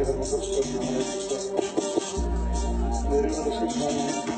Nerede de